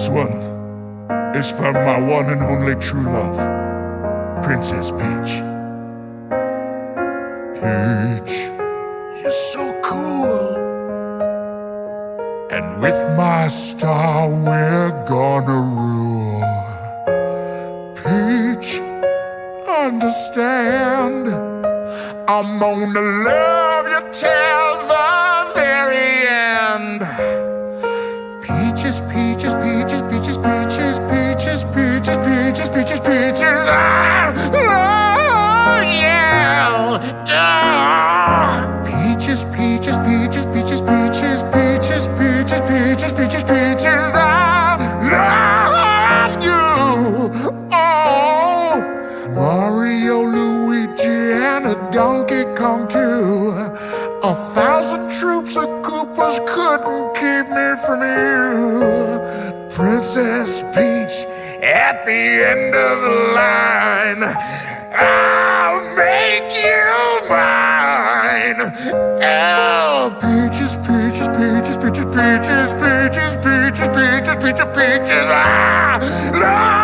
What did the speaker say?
This one is from my one and only true love, Princess Peach. Peach, you're so cool. And with my star, we're gonna rule. Peach, understand. I'm gonna love you till peaches, peaches, peaches. Ah, oh, yeah. Ah. Peaches, peaches, peaches, peaches, peaches, peaches, peaches, peaches, peaches, peaches. I love you. Oh, Mario, Luigi, and a Donkey Kong too. A thousand troops of Koopas couldn't keep me from you. At the end of the line. I'll make you mine. Oh, peaches, peaches, peaches, peaches, peaches, peaches, peaches, peaches, peaches, peaches. Ah,